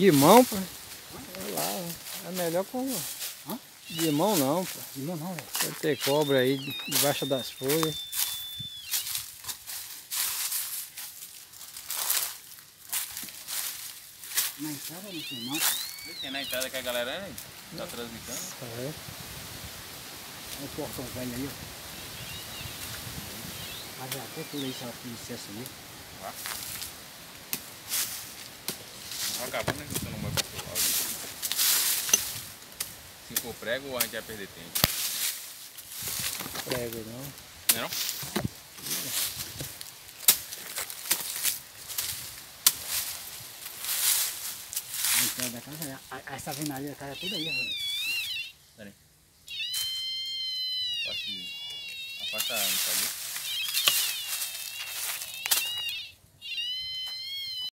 De mão, pô. Olha lá, é melhor com. Hã? De mão não, pô. De mão não, velho. Pode ter cobra aí debaixo das folhas. Na entrada não tem não. Tem na entrada que a galera né, tá transitando. É. Olha o portão velho aí, ó. Já até essa licença ali. Tá acabando, né? Você não vai lado. Se for prego, a gente vai perder tempo. Prego não. Não é não? Da casa, a, a, essa venaria da casa é tudo aí, ó. Afasta, afasta a entrada.